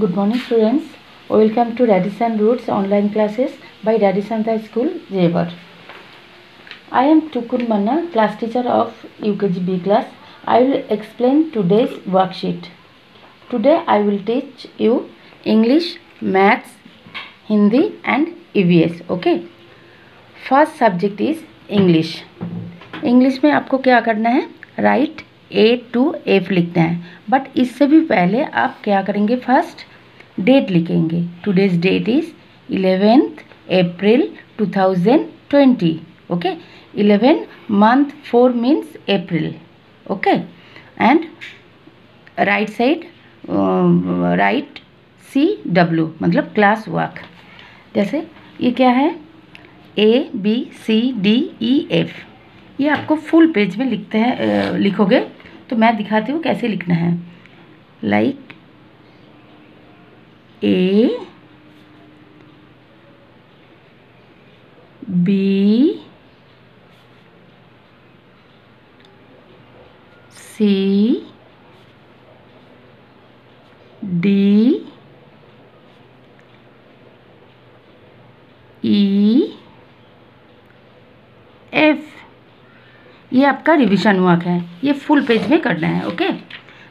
Good morning students welcome to Radisson roots online classes by Radisson the school Jewar I am Tukun Manna class teacher of UKG B class I will explain today's worksheet today I will teach you English maths Hindi and EVS okay first subject is English English में आपको क्या करना है? Right A to F लिखना है। But इससे भी पहले आप क्या करेंगे फ़र्स्ट डेट लिखेंगे। Today's date is eleventh April two thousand twenty okay eleven month four means April okay and right side write C W मतलब क्लास वर्क जैसे ये क्या है? A B C D E F ये आपको full page में लिखते हैं लिखोगे। तो मैं दिखाती हूँ कैसे लिखना है। Like A B C D E F ये आपका रिविजन वर्क है। ये फुल पेज में करना है ओके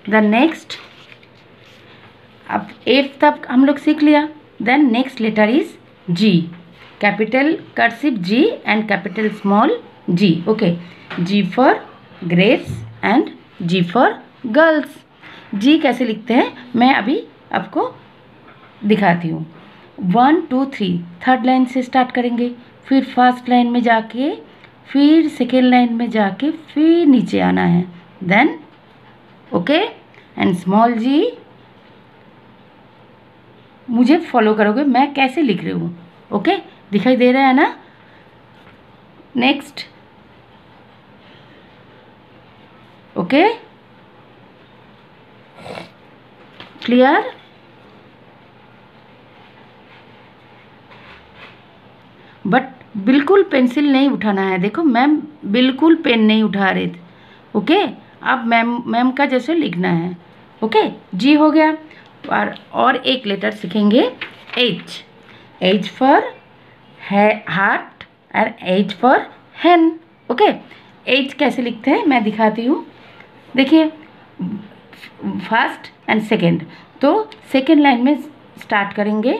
द नेक्स्ट अब एफ़ तक हम लोग सीख लिया। Then next letter is G capital cursive G and capital small G okay G for grapes and G for girls G कैसे लिखते हैं? मैं अभी आपको दिखाती हूँ। One two three third line से स्टार्ट करेंगे। फिर फ़र्स्ट लाइन में जाके फिर सेकेंड लाइन में जाके फिर नीचे आना है। Then okay and small G मुझे फॉलो करोगे, मैं कैसे लिख रही हूँ? ओके दिखाई दे रहा है ना? नेक्स्ट ओके क्लियर बट बिल्कुल पेंसिल नहीं उठाना है। देखो, मैम बिल्कुल पेन नहीं उठा रहे थे, ओके? अब मैम मैम का जैसे लिखना है, ओके? जी हो गया। और और एक लेटर सीखेंगे एच एच फॉर है, हार्ट और H for hen, okay? H कैसे लिखते हैं? मैं दिखाती हूँ। देखिए, फ़र्स्ट एंड सेकेंड। तो सेकेंड लाइन में स्टार्ट करेंगे।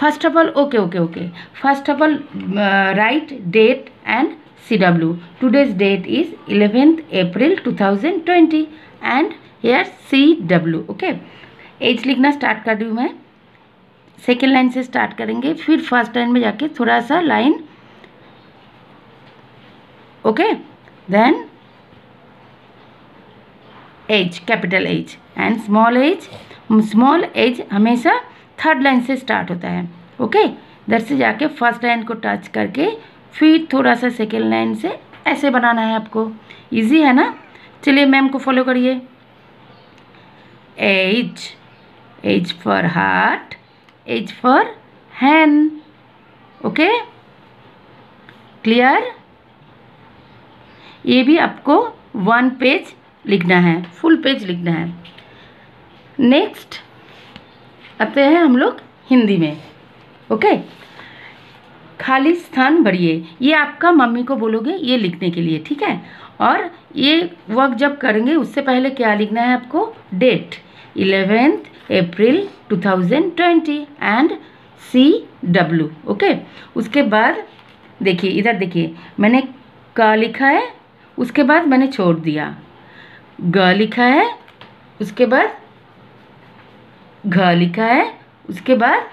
First of all okay okay okay first of all write date and C W today's date is eleventh April two thousand twenty and here C W okay H लिखना start कर रही हूँ मैं। Second line से start करेंगे, फिर first line में जाके थोड़ा सा line okay then H capital H and small H small H हमेशा थर्ड लाइन से स्टार्ट होता है, ओके? इधर से जाके फ़र्स्ट लाइन को टच करके फिर थोड़ा सा सेकेंड लाइन से ऐसे बनाना है आपको। इजी है ना? चलिए मैम को फॉलो करिए। H H for heart, H for hen, okay? Clear? ये भी आपको वन पेज लिखना है, फुल पेज लिखना है। नेक्स्ट आते हैं हम लोग हिंदी में। ओके? खाली स्थान भरिए ये आपका मम्मी को बोलोगे ये लिखने के लिए, ठीक है? और ये वर्क जब करेंगे, उससे पहले क्या लिखना है आपको? Date eleventh April two thousand twenty and C W okay? उसके बाद देखिए, इधर देखिए, मैंने क लिखा है, उसके बाद मैंने छोड़ दिया। ग लिखा है, उसके बाद घ लिखा है, उसके बाद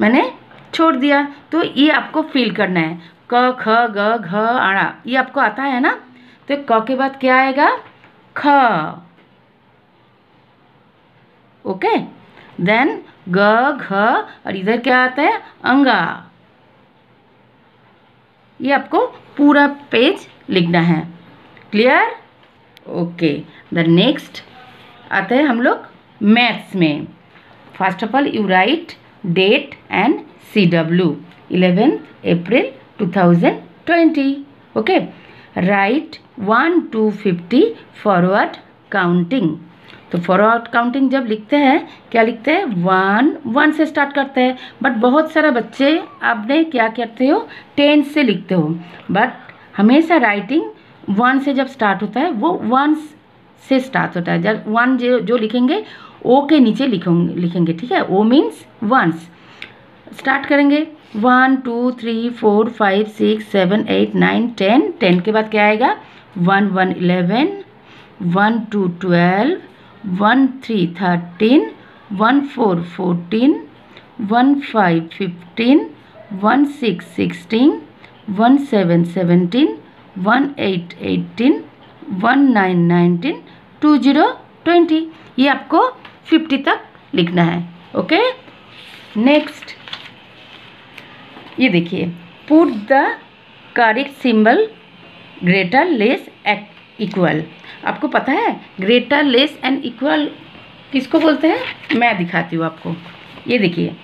मैंने छोड़ दिया। तो ये आपको फिल करना है। क, ख, ग, घ आड़ा ये आपको आता है ना? तो क के बाद क्या आएगा? ख। ओके देन ग, घ, और इधर क्या आता है? अंगा। ये आपको पूरा पेज लिखना है। क्लियर ओके द नेक्स्ट आता है हम लोग मैथ्स में। You write date and C W eleventh April two thousand twenty okay write one to fifty forward counting तो फॉरवर्ड काउंटिंग जब लिखते हैं, क्या लिखते हैं? वन वन से स्टार्ट करते हैं। बट बहुत सारे बच्चे आपने क्या करते हो? टेन से लिखते हो। बट हमेशा राइटिंग वन से जब स्टार्ट होता है, वो वन से स्टार्ट होता है। जब वन जो जो लिखेंगे ओ के नीचे लिखेंगे लिखेंगे, ठीक है? ओ मीन्स वंस स्टार्ट करेंगे। One two three four five six seven eight nine ten ten के बाद क्या आएगा? One one eleven one two twelve one three thirteen one four fourteen one five fifteen one six sixteen one seven seventeen one eight eighteen one nine nineteen two zero twenty ये आपको fifty तक लिखना है okay next ये देखिए put the correct symbol greater less equal आपको पता है ग्रेटर लेस एंड इक्वल किसको बोलते हैं? मैं दिखाती हूँ आपको। ये देखिए,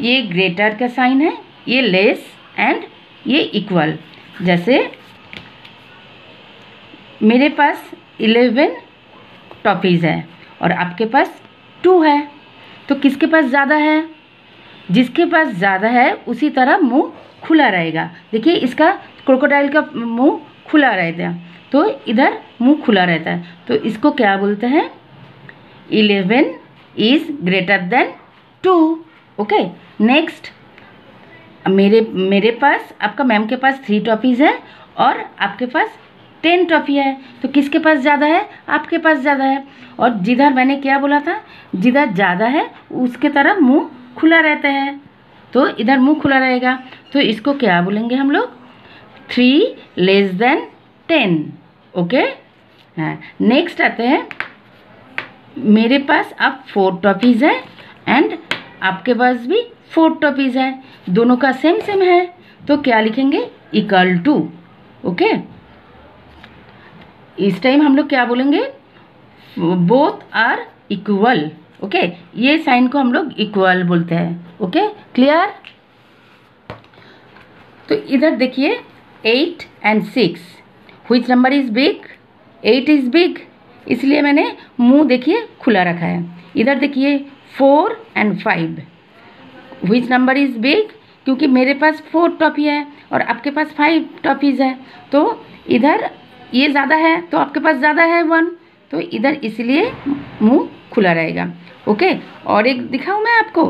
ये ग्रेटर का साइन है, ये लेस एंड ये इक्वल जैसे मेरे पास इलेवन टॉपीज़ है और आपके पास टू है। तो किसके पास ज़्यादा है? जिसके पास ज़्यादा है, उसी तरह मुँह खुला रहेगा। देखिए, इसका क्रोकोडाइल का मुँह खुला रहता है। तो इधर मुँह खुला रहता है। तो इसको क्या बोलते हैं? Eleven is greater than two. Okay, next. मेरे मेरे पास, आपका मैम के पास थ्री टॉपीज़ हैं और आपके पास टेन टॉफी है तो किसके पास ज़्यादा है? आपके पास ज़्यादा है। और जिधर मैंने क्या बोला था, जिधर ज़्यादा है, उसके तरफ़ मुँह खुला रहता है। तो इधर मुँह खुला रहेगा। तो इसको क्या बोलेंगे हम लोग? Three less than ten. Okay? हाँ। नेक्स्ट आते हैं। मेरे पास अब फोर टॉपीज़ हैं, एंड आपके पास भी फोर टॉपीज़ हैं। दोनों का सेम सेम है। तो क्या लिखेंगे? Equal to. ओके? इस टाइम हम लोग क्या बोलेंगे? बोथ आर इक्वल ओके ये साइन को हम लोग इक्वल बोलते हैं ओके क्लियर तो इधर देखिए एट एंड सिक्स हुई number is big eight is big इसलिए मैंने मुँह देखिए खुला रखा है। इधर देखिए फोर एंड फाइव हुई नंबर इज़ बिग क्योंकि मेरे पास फोर टॉपी है और आपके पास फाइव टॉपीज़ है। तो इधर ये ज़्यादा है तो आपके पास ज़्यादा है वन तो इधर इसलिए मुँह खुला रहेगा। ओके? और एक दिखाऊँ मैं आपको?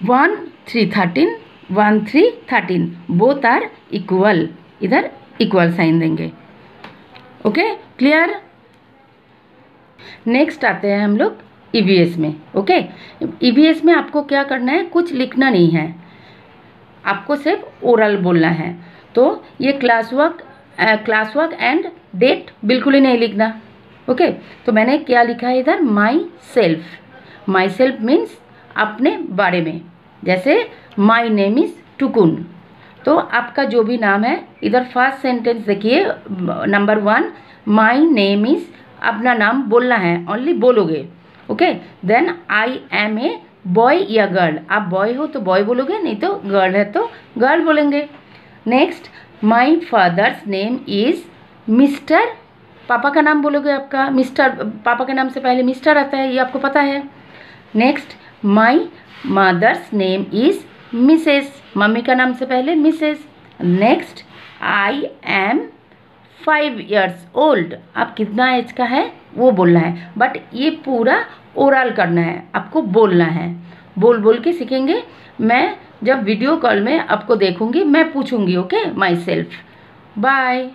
One three thirteen, one three thirteen both are equal इधर इक्वल साइन देंगे। ओके? क्लियर नेक्स्ट आते हैं हम लोग ईवीएस में। ओके? ईवीएस में आपको क्या करना है? कुछ लिखना नहीं है। आपको सिर्फ़ ओरल बोलना है। तो ये class work class work and date बिल्कुल ही नहीं लिखना। Okay okay? तो मैंने क्या लिखा है इधर? Myself myself means अपने बारे में। जैसे माई नेम इज़ टुकुन तो आपका जो भी नाम है, इधर फ़र्स्ट सेंटेंस देखिए number one my name is अपना नाम बोलना है ओनली बोलोगे। Okay then I am a boy या गर्ल आप बॉय हो तो बॉय बोलोगे, नहीं तो गर्ल है तो गर्ल बोलेंगे। Next my father's name is mister पापा का नाम बोलोगे आपका? मिस्टर पापा के नाम से पहले मिस्टर आता है, ये आपको पता है। Next my mother's name is missus mummy का नाम से पहले missus next I am five years old आप कितना एज का है, वो बोलना है। बट ये पूरा ओरल करना है, आपको बोलना है। बोल बोल के सीखेंगे। मैं जब वीडियो कॉल में आपको देखूँगी मैं पूछूँगी ओके माई सेल्फ बाय